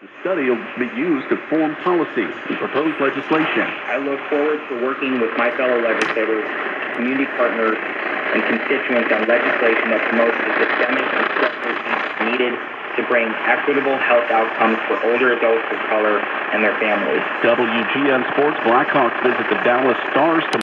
The study will be used to form policy and propose legislation. I look forward to working with my fellow legislators, community partners, and constituents on legislation that promotes the systemic and structural changes needed to bring equitable health outcomes for older adults of color and their families. WGN Sports Blackhawks visit the Dallas Stars tomorrow.